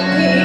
like me.